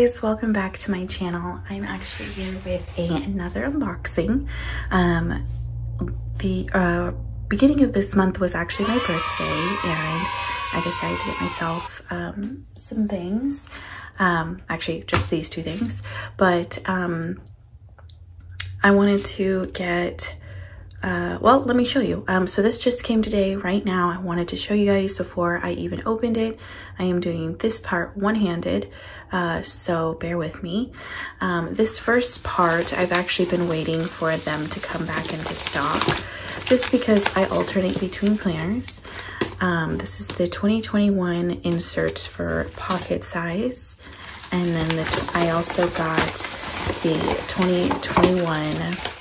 guys, welcome back to my channel. I'm actually here with a, another unboxing. Um, the uh, beginning of this month was actually my birthday and I decided to get myself um, some things. Um, actually, just these two things. But um, I wanted to get uh, well, let me show you. Um, so this just came today right now. I wanted to show you guys before I even opened it. I am doing this part one-handed, uh, so bear with me. Um, this first part, I've actually been waiting for them to come back into stock just because I alternate between planners. Um, this is the 2021 inserts for pocket size. And then the, I also got the 2021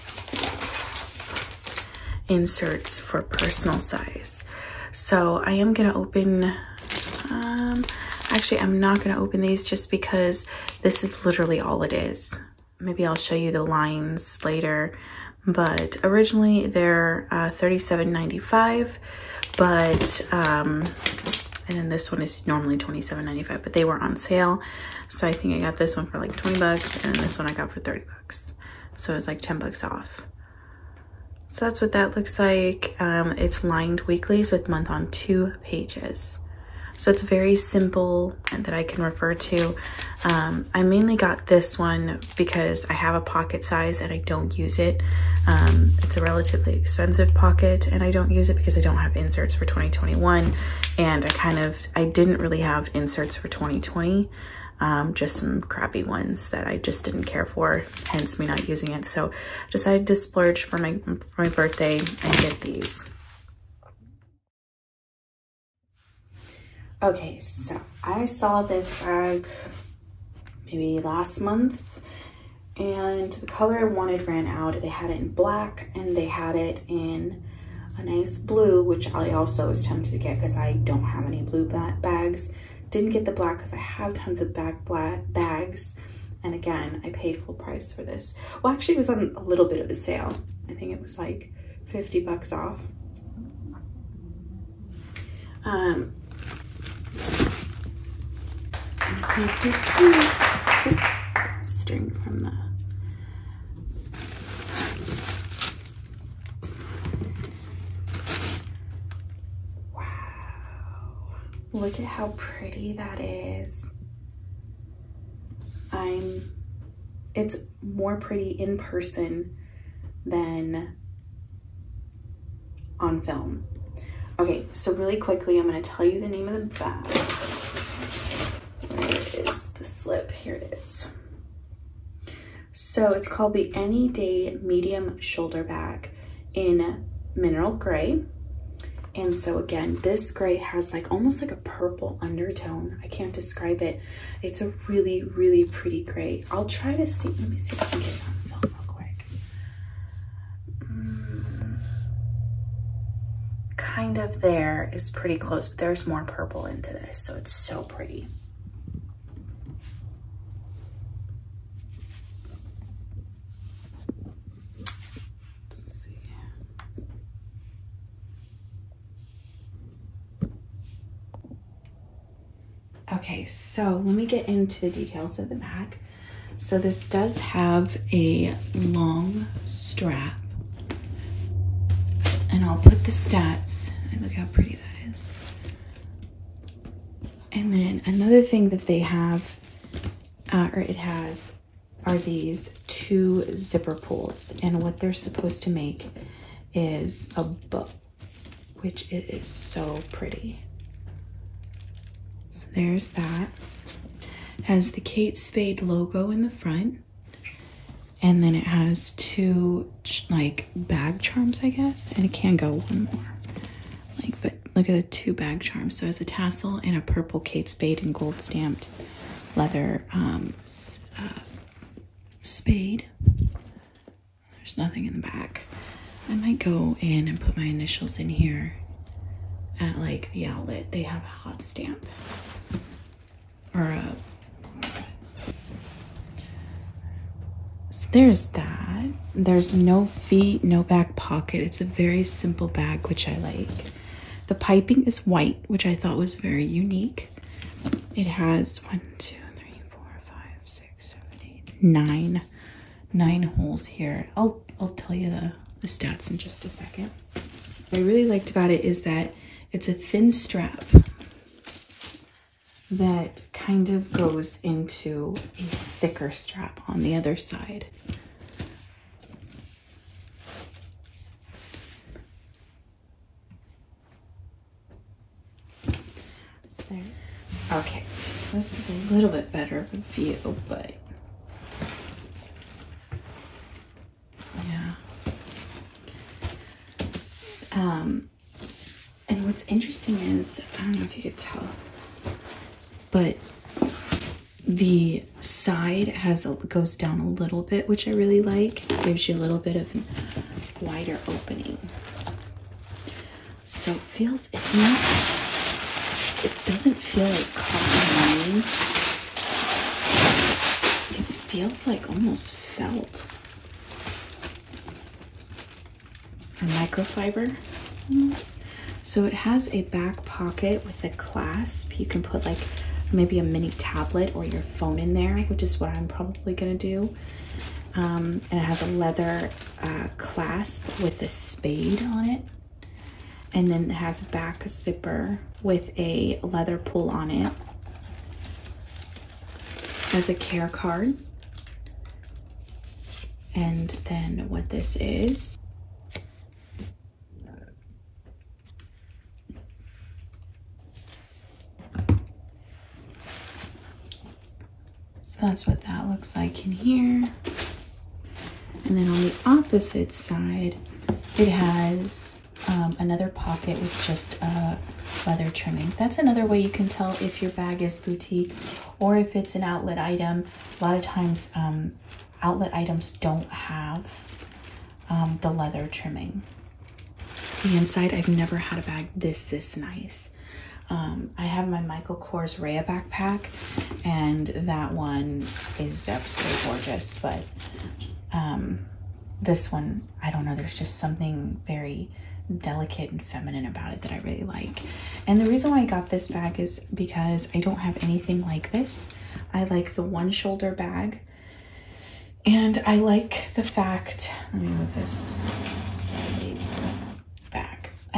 inserts for personal size. So I am gonna open, um, actually I'm not gonna open these just because this is literally all it is. Maybe I'll show you the lines later, but originally they're uh, $37.95, but, um, and then this one is normally $27.95, but they were on sale. So I think I got this one for like 20 bucks and this one I got for 30 bucks. So it was like 10 bucks off. So that's what that looks like. Um, it's lined weeklies with month on two pages. So it's very simple and that I can refer to. Um, I mainly got this one because I have a pocket size and I don't use it. Um, it's a relatively expensive pocket and I don't use it because I don't have inserts for 2021 and I kind of, I didn't really have inserts for 2020 um, just some crappy ones that I just didn't care for, hence me not using it. So I decided to splurge for my, for my birthday and get these. Okay, so I saw this bag maybe last month and the color I wanted ran out. They had it in black and they had it in a nice blue, which I also was tempted to get because I don't have any blue bags. Didn't get the black because I have tons of black bags. And again, I paid full price for this. Well, actually, it was on a little bit of a sale. I think it was like 50 bucks off. Um, string from the Look at how pretty that is. I'm, it's more pretty in person than on film. Okay, so really quickly, I'm gonna tell you the name of the bag. Where is the slip? Here it is. So it's called the Anyday Medium Shoulder Bag in Mineral Gray. And so again, this gray has like almost like a purple undertone. I can't describe it. It's a really, really pretty gray. I'll try to see, let me see if I can get it on film real quick. Mm, kind of there is pretty close, but there's more purple into this. So it's so pretty. Okay, so let me get into the details of the bag. So this does have a long strap. And I'll put the stats. Look how pretty that is. And then another thing that they have, uh, or it has, are these two zipper pulls. And what they're supposed to make is a book, which it is so pretty. So there's that. Has the Kate Spade logo in the front. And then it has two like bag charms, I guess. And it can go one more. Like, but look at the two bag charms. So it has a tassel and a purple Kate Spade and gold stamped leather um, uh, spade. There's nothing in the back. I might go in and put my initials in here at like the outlet. They have a hot stamp or a so there's that there's no feet no back pocket it's a very simple bag which i like the piping is white which i thought was very unique it has one, two, three, four, five, six, seven, eight, nine, nine holes here. I'll, I'll tell you the, the stats in just a second. What I really liked about it is that it's a thin strap that kind of goes into a thicker strap on the other side. Okay, so this is a little bit better of a view, but yeah. Um, what's interesting is, I don't know if you could tell, but the side has a, goes down a little bit, which I really like. gives you a little bit of a wider opening. So it feels, it's not, it doesn't feel like cotton lining. It feels like almost felt. Or microfiber almost. So it has a back pocket with a clasp. You can put like maybe a mini tablet or your phone in there, which is what I'm probably gonna do. Um, and it has a leather uh, clasp with a spade on it. And then it has a back zipper with a leather pull on it. As a care card. And then what this is So that's what that looks like in here. And then on the opposite side, it has um, another pocket with just a leather trimming. That's another way you can tell if your bag is boutique or if it's an outlet item. A lot of times um, outlet items don't have um, the leather trimming. The inside, I've never had a bag this, this nice. Um, I have my Michael Kors Rhea backpack, and that one is absolutely gorgeous. But um, this one, I don't know, there's just something very delicate and feminine about it that I really like. And the reason why I got this bag is because I don't have anything like this. I like the one shoulder bag. And I like the fact, let me move this.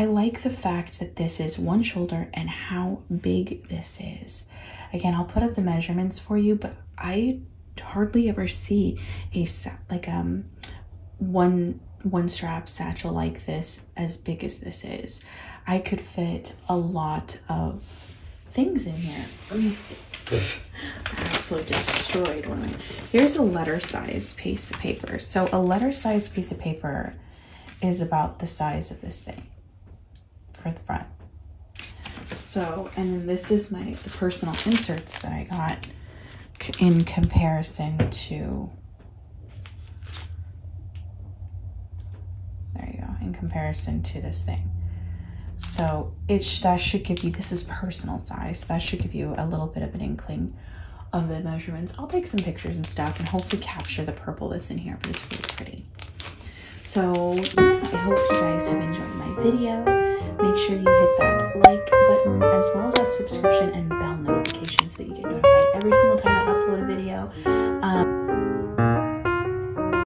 I like the fact that this is one shoulder and how big this is. Again, I'll put up the measurements for you, but I hardly ever see a like um one one strap satchel like this as big as this is. I could fit a lot of things in here. Let me see. I absolutely destroyed one. Here's a letter size piece of paper. So a letter size piece of paper is about the size of this thing for the front. So, and then this is my the personal inserts that I got in comparison to there you go in comparison to this thing. So it sh that should give you this is personal size that should give you a little bit of an inkling of the measurements. I'll take some pictures and stuff and hopefully capture the purple that's in here but it's really pretty. So i hope you guys have enjoyed my video make sure you hit that like button as well as that subscription and bell notification so that you get notified every single time i upload a video. Um,